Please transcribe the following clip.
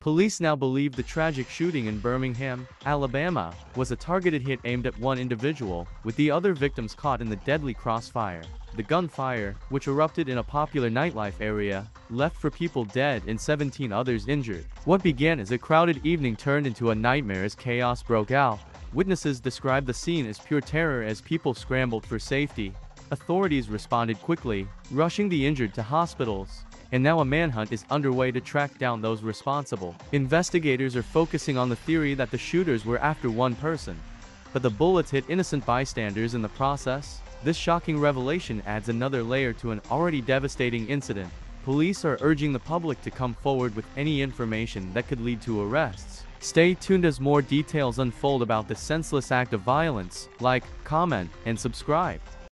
Police now believe the tragic shooting in Birmingham, Alabama, was a targeted hit aimed at one individual, with the other victims caught in the deadly crossfire. The gunfire, which erupted in a popular nightlife area, left four people dead and 17 others injured. What began as a crowded evening turned into a nightmare as chaos broke out. Witnesses described the scene as pure terror as people scrambled for safety. Authorities responded quickly, rushing the injured to hospitals. And now a manhunt is underway to track down those responsible. Investigators are focusing on the theory that the shooters were after one person. But the bullets hit innocent bystanders in the process. This shocking revelation adds another layer to an already devastating incident. Police are urging the public to come forward with any information that could lead to arrests. Stay tuned as more details unfold about this senseless act of violence. Like, comment, and subscribe.